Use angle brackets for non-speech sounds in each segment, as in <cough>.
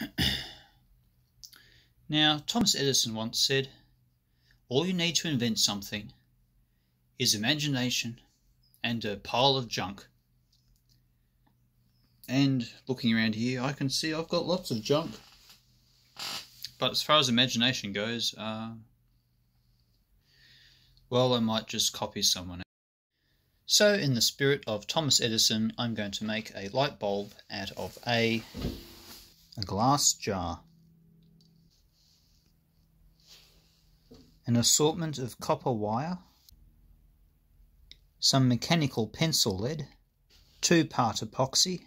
<clears throat> now, Thomas Edison once said, All you need to invent something is imagination and a pile of junk. And looking around here, I can see I've got lots of junk. But as far as imagination goes, uh, well, I might just copy someone. So, in the spirit of Thomas Edison, I'm going to make a light bulb out of a, a glass jar. An assortment of copper wire, some mechanical pencil lead, two-part epoxy,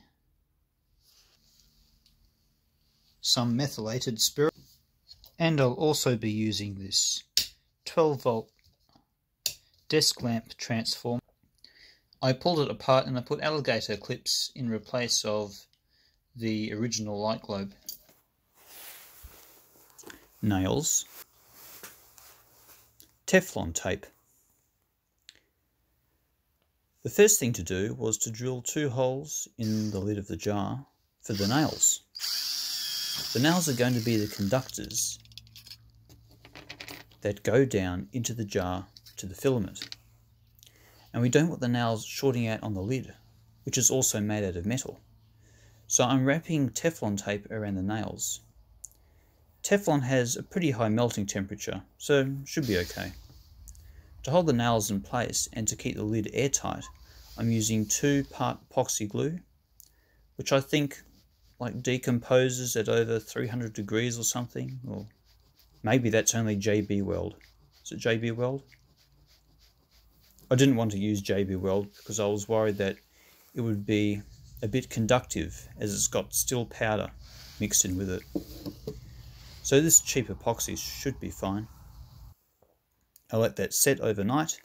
some methylated spirit, and I'll also be using this 12 volt desk lamp transformer. I pulled it apart and I put alligator clips in replace of the original light globe. Nails. Teflon tape. The first thing to do was to drill two holes in the lid of the jar for the nails. The nails are going to be the conductors that go down into the jar to the filament. And we don't want the nails shorting out on the lid, which is also made out of metal. So I'm wrapping Teflon tape around the nails. Teflon has a pretty high melting temperature, so should be okay. To hold the nails in place and to keep the lid airtight, I'm using two part epoxy glue, which I think like decomposes at over 300 degrees or something, or maybe that's only JB Weld. Is it JB Weld? I didn't want to use JB Weld because I was worried that it would be a bit conductive as it's got steel powder mixed in with it. So this cheap epoxy should be fine. I'll let that set overnight.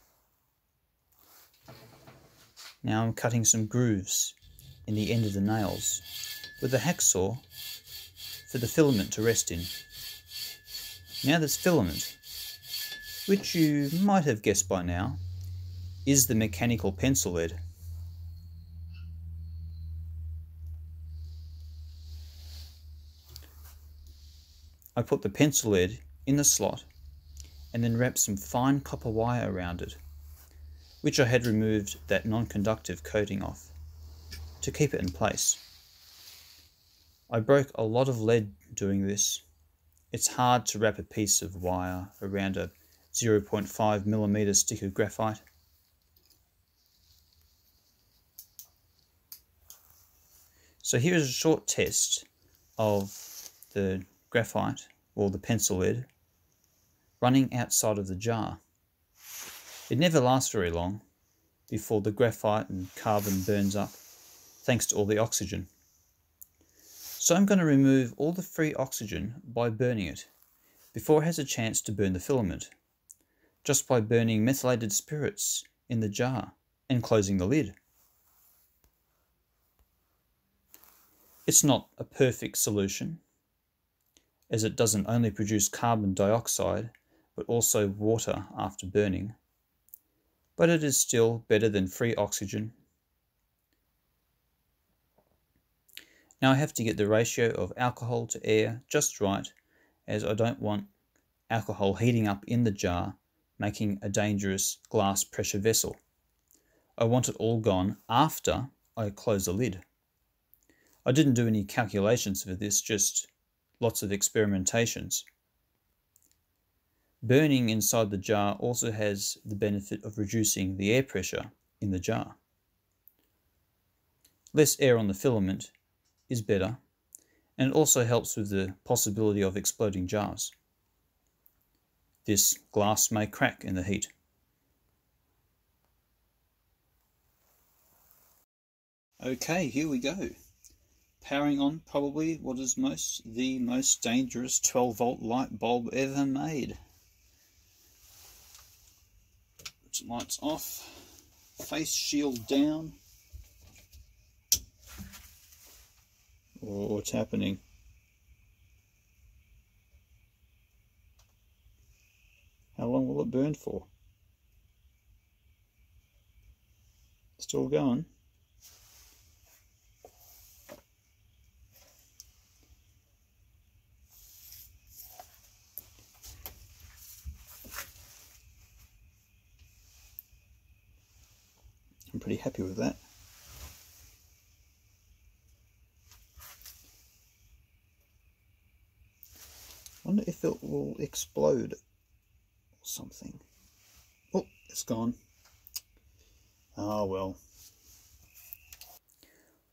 Now I'm cutting some grooves in the end of the nails with a hacksaw for the filament to rest in. Now this filament, which you might have guessed by now, is the mechanical pencil lead. I put the pencil lead in the slot and then wrapped some fine copper wire around it, which I had removed that non-conductive coating off, to keep it in place. I broke a lot of lead doing this. It's hard to wrap a piece of wire around a 0.5 millimeter stick of graphite. So here is a short test of the graphite or the pencil lead running outside of the jar. It never lasts very long before the graphite and carbon burns up thanks to all the oxygen. So I'm going to remove all the free oxygen by burning it before it has a chance to burn the filament, just by burning methylated spirits in the jar and closing the lid. It's not a perfect solution, as it doesn't only produce carbon dioxide but also water after burning, but it is still better than free oxygen Now I have to get the ratio of alcohol to air just right as I don't want alcohol heating up in the jar making a dangerous glass pressure vessel. I want it all gone after I close the lid. I didn't do any calculations for this, just lots of experimentations. Burning inside the jar also has the benefit of reducing the air pressure in the jar. Less air on the filament is better and also helps with the possibility of exploding jars. This glass may crack in the heat. Okay, here we go. Powering on probably what is most the most dangerous 12 volt light bulb ever made. Lights off, face shield down. or what's happening. How long will it burn for? Still going. Pretty happy with that. wonder if it will explode or something. Oh, it's gone. Ah, oh, well.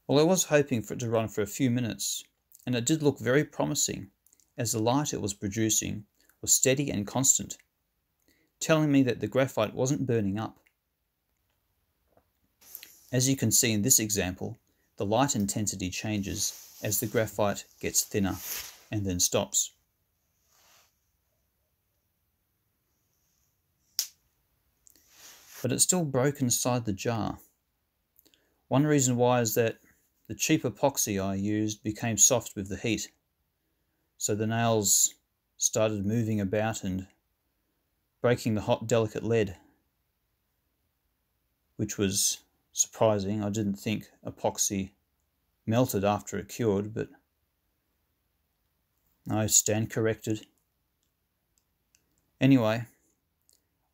Well, I was hoping for it to run for a few minutes, and it did look very promising, as the light it was producing was steady and constant, telling me that the graphite wasn't burning up. As you can see in this example, the light intensity changes as the graphite gets thinner and then stops. But it still broke inside the jar. One reason why is that the cheap epoxy I used became soft with the heat, so the nails started moving about and breaking the hot delicate lead, which was surprising. I didn't think epoxy melted after it cured, but I stand corrected. Anyway,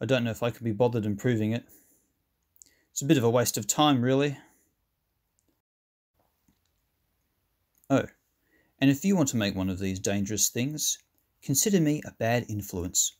I don't know if I could be bothered improving it. It's a bit of a waste of time, really. Oh, and if you want to make one of these dangerous things, consider me a bad influence.